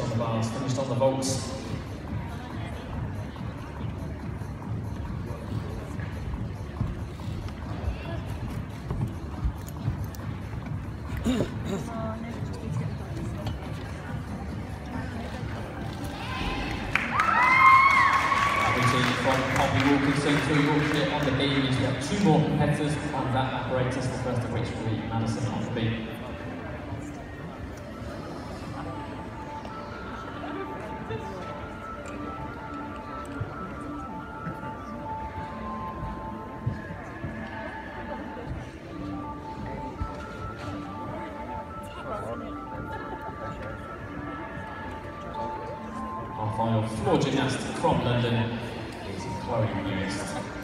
on the bars, finished on the. Routine from Poppy Wilkinson to Yorkshire on the B. We have two more competitors and that apparatus, the first of which will be Madison on the B. Our final floor gymnast from London is Chloe Newest.